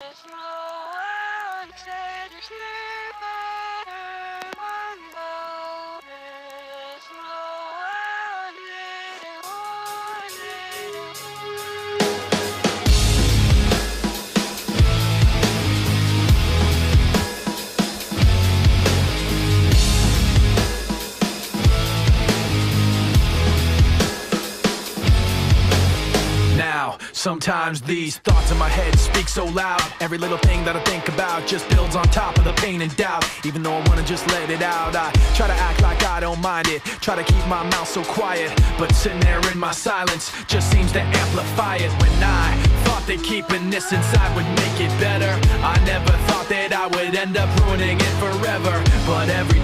There's no sometimes these thoughts in my head speak so loud. Every little thing that I think about just builds on top of the pain and doubt. Even though I wanna just let it out, I try to act like I don't mind it. Try to keep my mouth so quiet, but sitting there in my silence just seems to amplify it. When I thought that keeping this inside would make it better, I never thought that I would end up ruining it forever. But every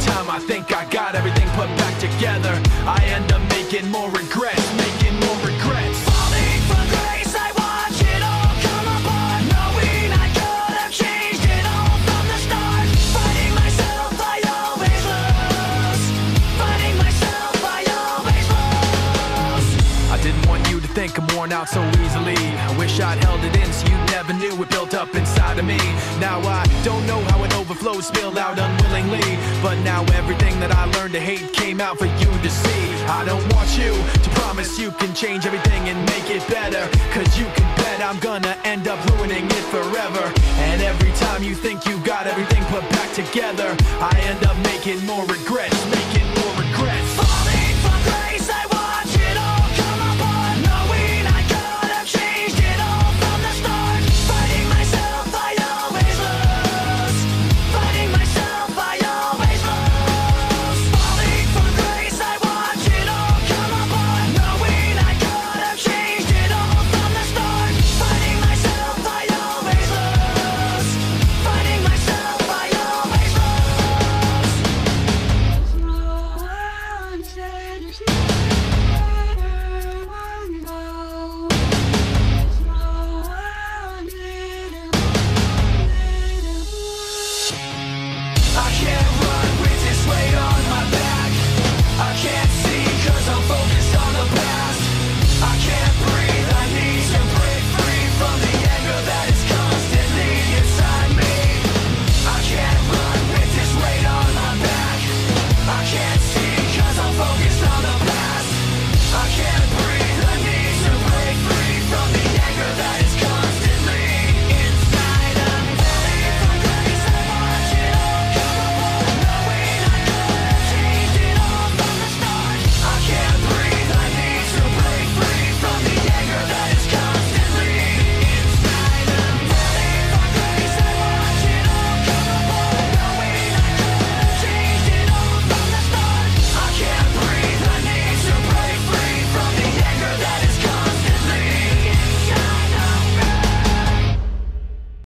think I'm worn out so easily. I wish I'd held it in so you never knew it built up inside of me. Now I don't know how it overflowed, spilled out unwillingly. But now everything that I learned to hate came out for you to see. I don't want you to promise you can change everything and make it better. Cause you can bet I'm gonna end up ruining it forever. And every time you think you got everything put back together, I end up making more making